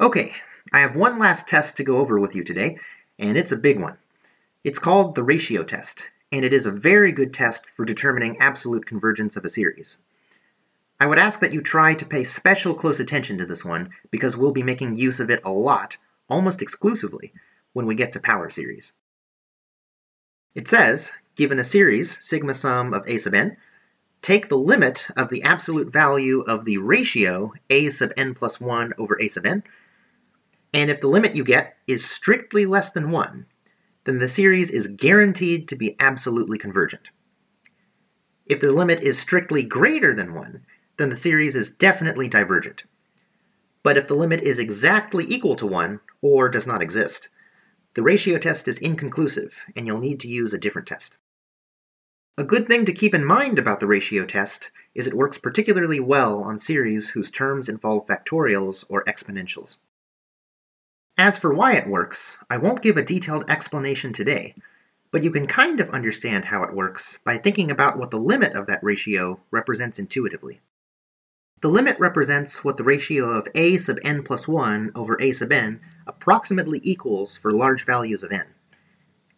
Okay, I have one last test to go over with you today, and it's a big one. It's called the ratio test, and it is a very good test for determining absolute convergence of a series. I would ask that you try to pay special close attention to this one, because we'll be making use of it a lot, almost exclusively, when we get to power series. It says, given a series, sigma sum of a sub n, take the limit of the absolute value of the ratio a sub n plus 1 over a sub n, and if the limit you get is strictly less than 1, then the series is guaranteed to be absolutely convergent. If the limit is strictly greater than 1, then the series is definitely divergent. But if the limit is exactly equal to 1, or does not exist, the ratio test is inconclusive, and you'll need to use a different test. A good thing to keep in mind about the ratio test is it works particularly well on series whose terms involve factorials or exponentials. As for why it works, I won't give a detailed explanation today, but you can kind of understand how it works by thinking about what the limit of that ratio represents intuitively. The limit represents what the ratio of a sub n plus 1 over a sub n approximately equals for large values of n.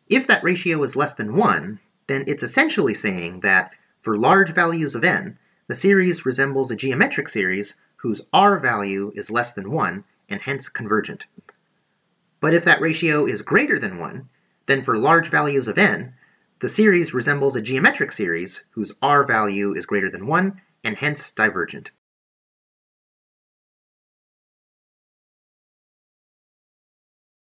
If that ratio is less than 1, then it's essentially saying that, for large values of n, the series resembles a geometric series whose r value is less than 1 and hence convergent. But if that ratio is greater than 1, then for large values of n, the series resembles a geometric series whose r value is greater than 1 and hence divergent.